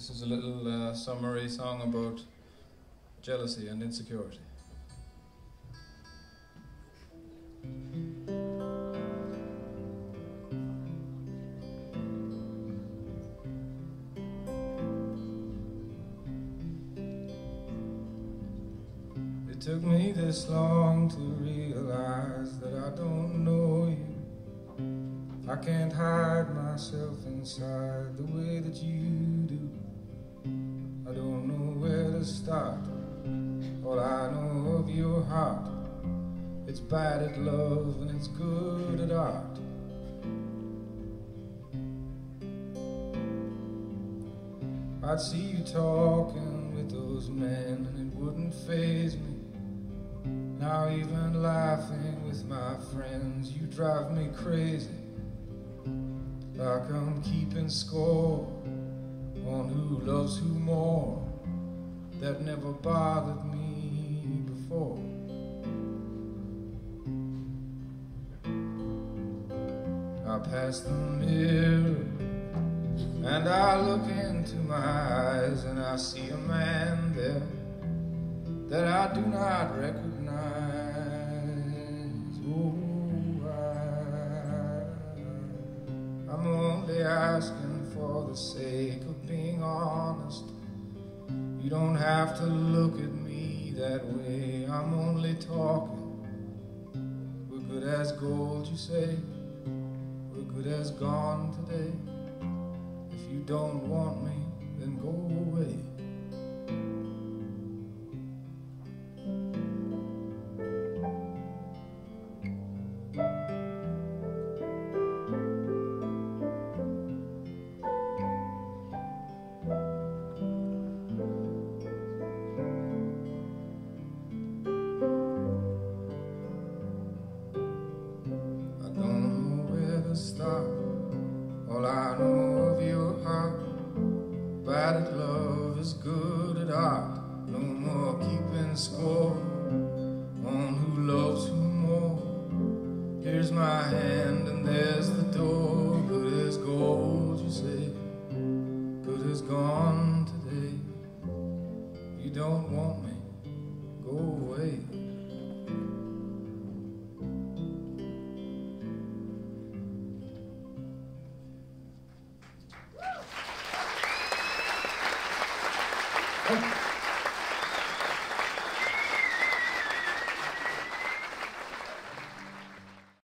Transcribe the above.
This is a little uh, summary song about jealousy and insecurity. It took me this long to realize that I don't know you. I can't hide myself inside the way that you start. All I know of your heart, it's bad at love and it's good at art. I'd see you talking with those men and it wouldn't faze me. Now even laughing with my friends, you drive me crazy like I'm keeping score on who loves who more. That never bothered me before. I pass the mirror and I look into my eyes and I see a man there that I do not recognize. Ooh, I, I'm only asking for the sake of being honest. You don't have to look at me that way, I'm only talking. We're good as gold, you say, we're good as gone today. If you don't want me, love is good at art. No more keeping score on who loves who more. Here's my hand and there's the door. Good as gold, you say. Good as gone today. You don't want me, go away.